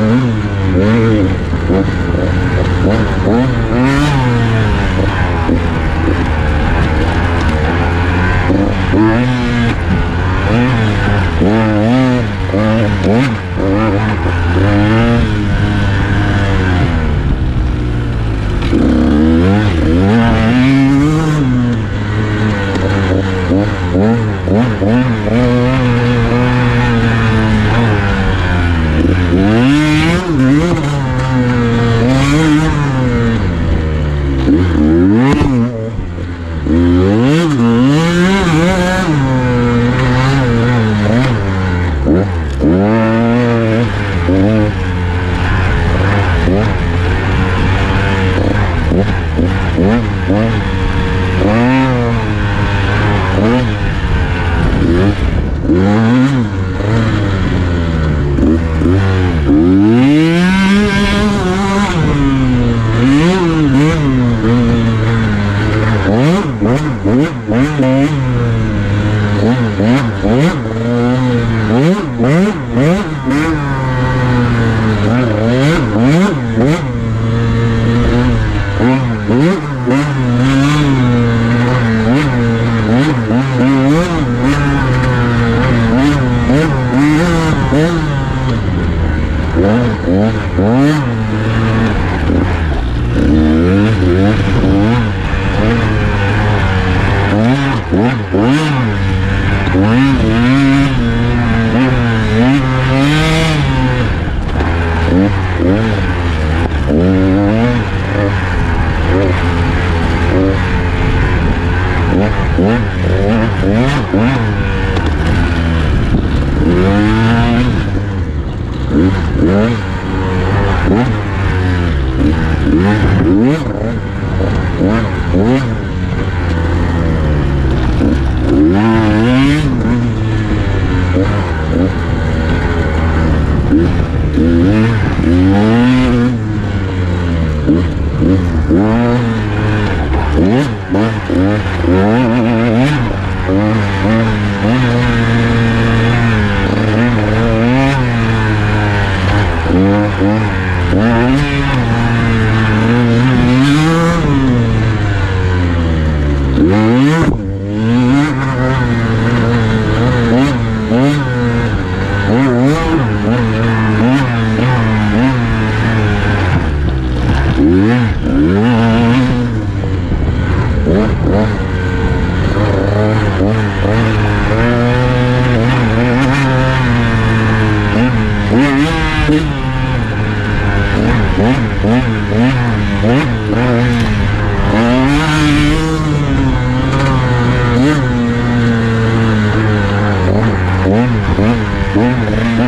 Mm-hmm. Mm-hmm.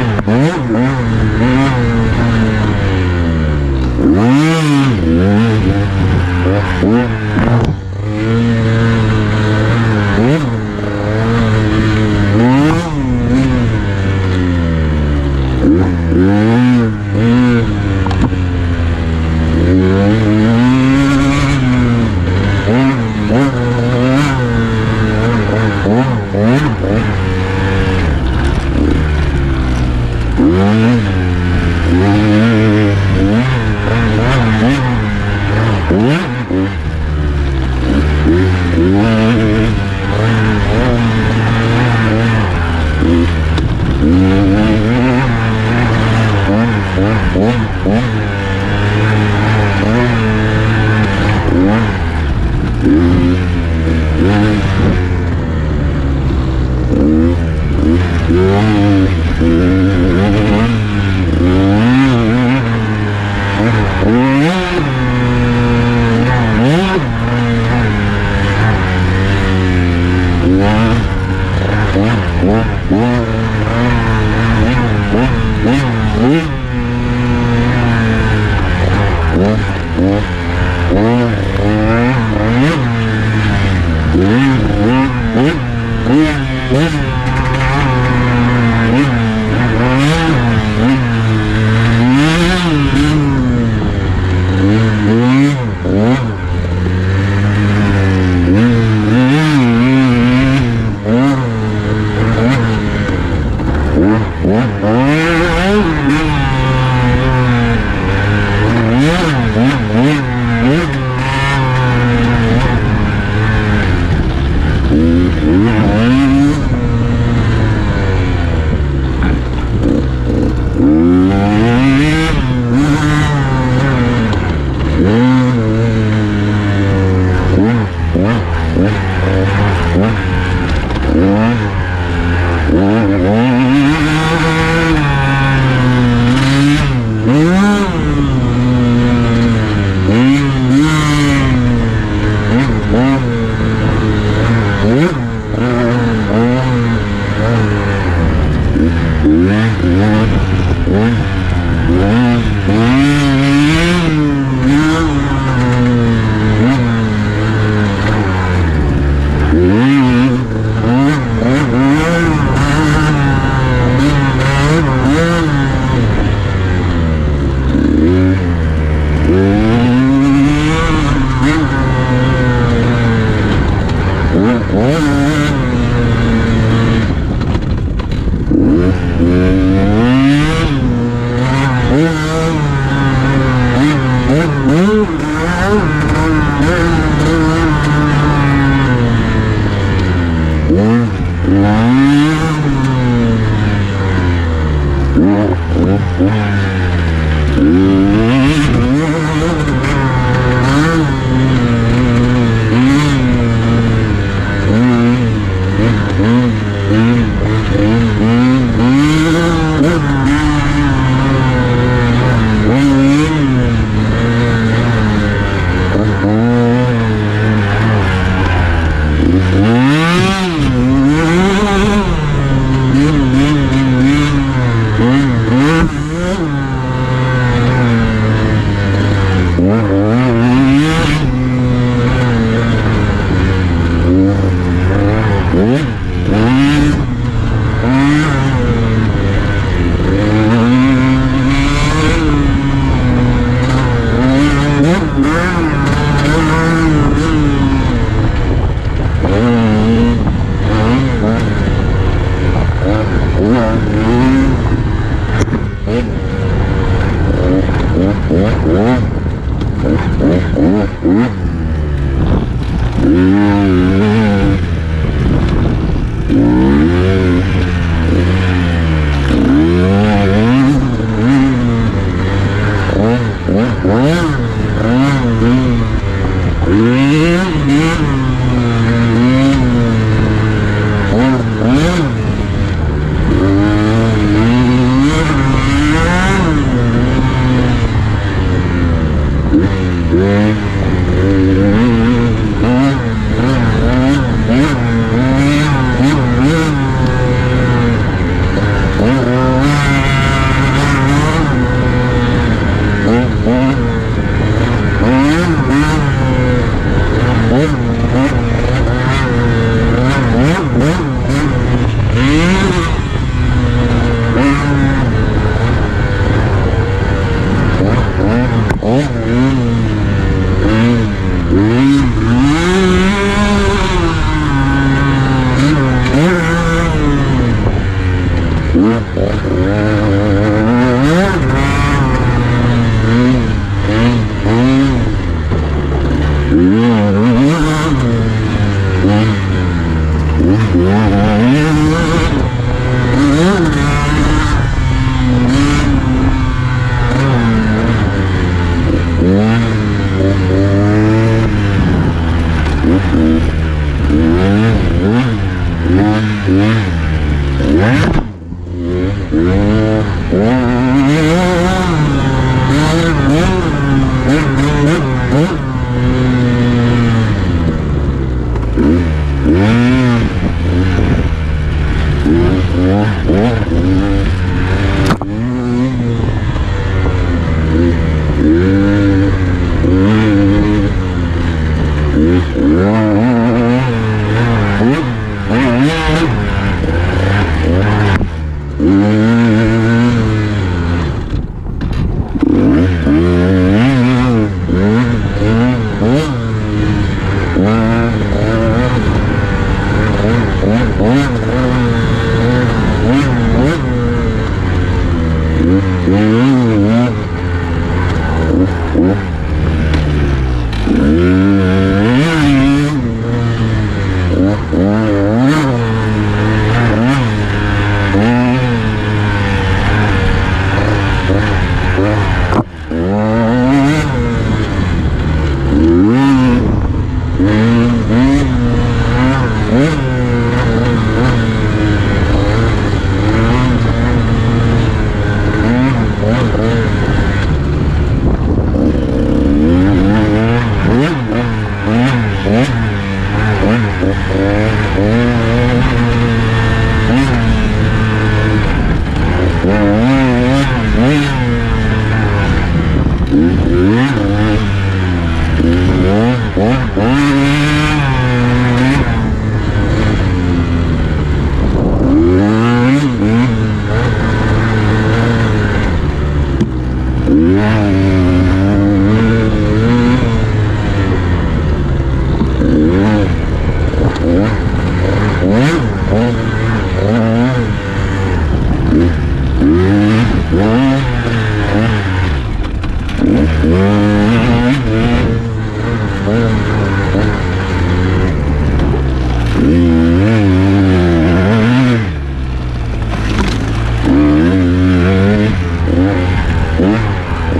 Mm-hmm.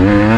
Mm.